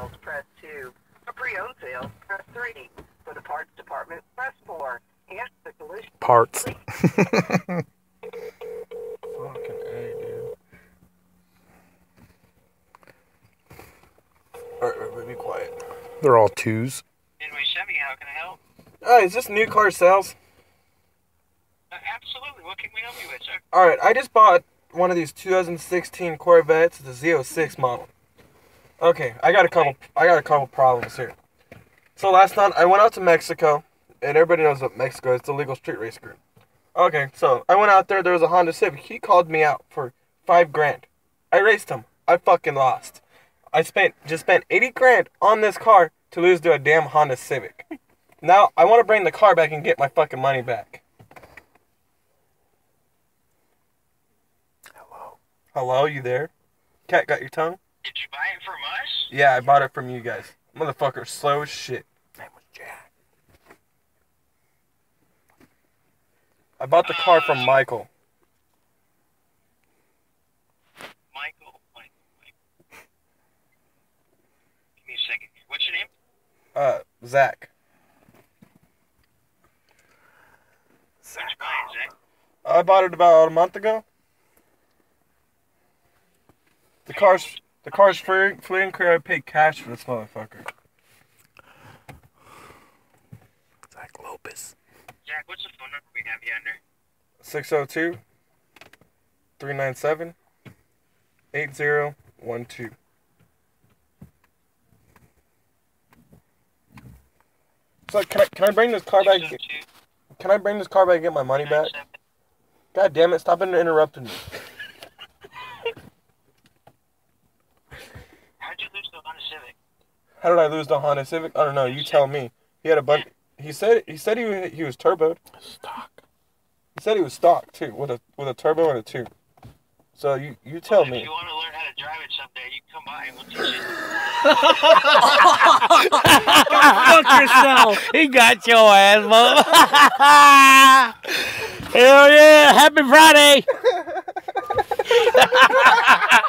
sales, press 2. For pre-owned sales, press 3. For the parts department, press 4. And the collision... Parts. Fucking A, dude. Alright, wait, be quiet. They're all twos. Midway Chevy, how can I help? Oh, is this new car sales? Uh, absolutely. What can we help you with, sir? Alright, I just bought one of these 2016 Corvettes, the Z06 model. Okay, I got a couple I got a couple problems here. So last night I went out to Mexico, and everybody knows what Mexico is, a legal street race group. Okay, so I went out there, there was a Honda Civic. He called me out for five grand. I raced him. I fucking lost. I spent just spent 80 grand on this car to lose to a damn Honda Civic. Now I want to bring the car back and get my fucking money back. Hello. Hello, you there? Cat got your tongue? Did you buy from us? Yeah, I bought it from you guys. Motherfucker, slow as shit. Name was Jack. I bought the car from Michael. Michael. Michael. Michael. Give me a second. What's your name? Uh, Zach. What'd you buy it, Zach? I bought it about a month ago. The car's the car's free free and clear. I paid cash for this motherfucker. Zach Lopez. Jack, what's the phone number we have you under? 602 397 8012. So can I can I bring this car back? Oh can I bring this car back and get my money back? God damn it! Stop interrupting me. How'd you lose the Honda Civic? How did I lose the Honda Civic? I don't know. You tell me. He had a bunch. He said he said he he was turboed. Stock. He said he was stock too, with a with a turbo and a two. So you you tell If me. you want to learn how to drive it someday, you can come by and we'll teach you. Fuck yourself. He got your ass, mother. Hell yeah. Happy Friday.